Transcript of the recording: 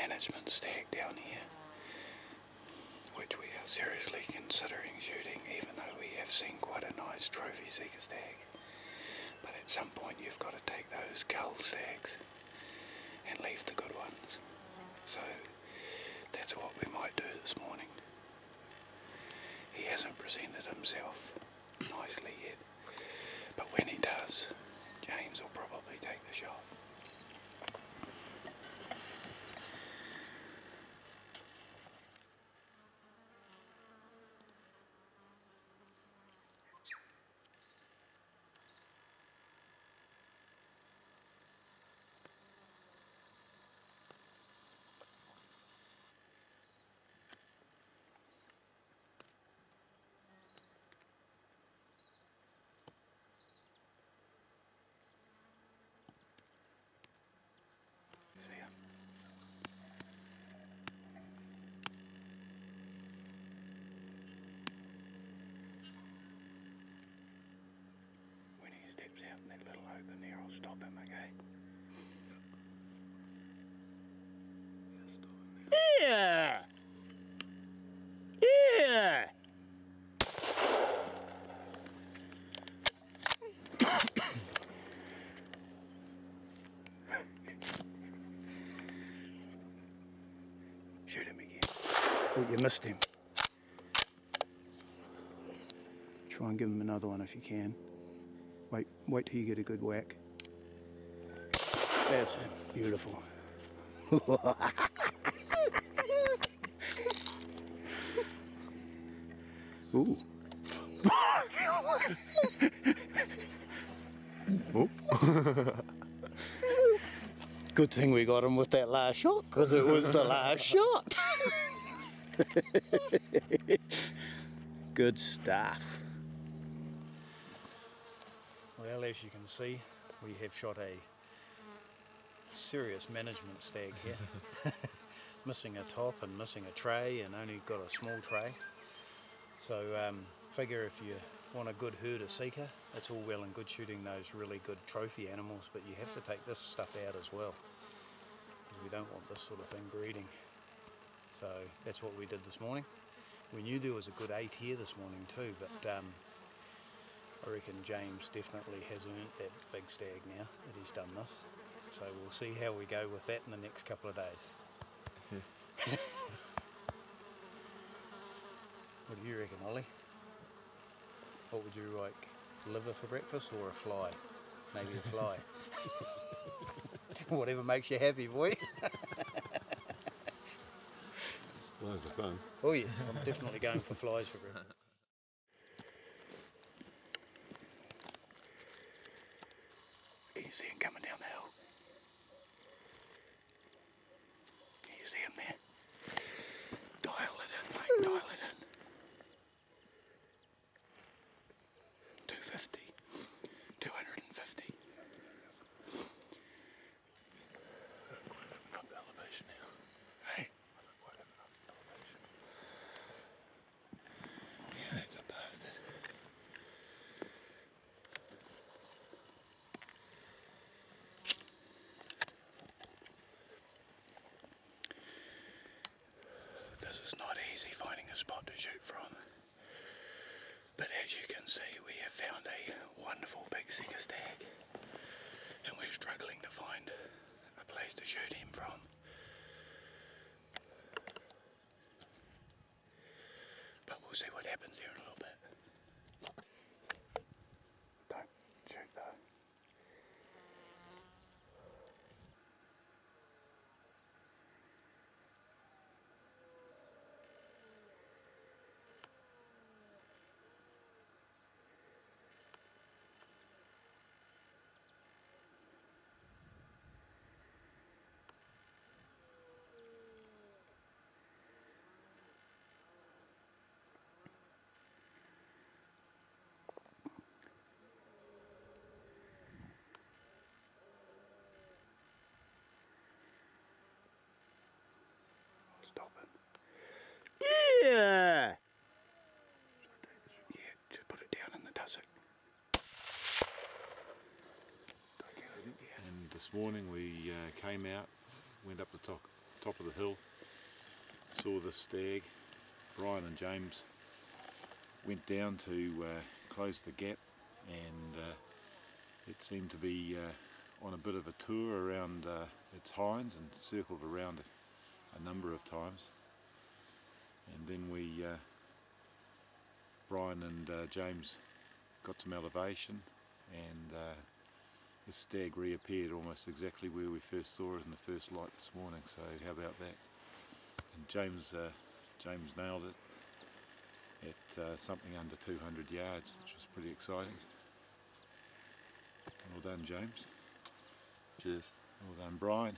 management stag down here, which we are seriously considering shooting, even though we have seen quite a nice trophy sika stag. But at some point you've got to take those cull stags and leave the good ones. So that's what we might do this morning. He hasn't presented himself nicely yet, but when he does, James will probably take the shot. See ya. When he steps out in that little open there, I'll stop him, okay? Yeah! Yeah! Shoot him again. Oh, you missed him. Try and give him another one if you can. Wait, wait till you get a good whack. That's. Beautiful. Ooh. Good thing we got him with that last shot, because it was the last shot. Good stuff. Well, as you can see, we have shot a serious management stag here. missing a top and missing a tray and only got a small tray. So um, figure if you want a good herder sika, it's all well and good shooting those really good trophy animals, but you have to take this stuff out as well. We don't want this sort of thing breeding. So that's what we did this morning. We knew there was a good eight here this morning too, but um, I reckon James definitely has earned that big stag now that he's done this. So we'll see how we go with that in the next couple of days. what do you reckon, Ollie? What would you like? Liver for breakfast or a fly? Maybe a fly. Whatever makes you happy, boy. Flies are fun. Oh yes, I'm definitely going for flies for breakfast. Can you see him coming down the hill? See him there? Dial it in, mate, dial it in. 250. 250. Up the elevation now. Hey, Quite up the elevation. yeah, that's above. This is not easy finding a spot to shoot from. But we have found a wonderful big sika stag. And we're struggling to find a place to shoot him from. But we'll see what happens here in a little bit. Don't shoot though. Stop it. Yeah! Yeah, put it down in the. And this morning we uh, came out, went up the top, top of the hill. Saw the stag. Brian and James went down to uh, close the gap, and uh, it seemed to be uh, on a bit of a tour around uh, its hinds and circled around it a number of times. And then we, uh, Brian and uh, James, got some elevation, and uh, the stag reappeared almost exactly where we first saw it in the first light this morning. So how about that? And James, uh, James nailed it at uh, something under 200 yards, which was pretty exciting. Well done, James. Cheers. Well done, Brian.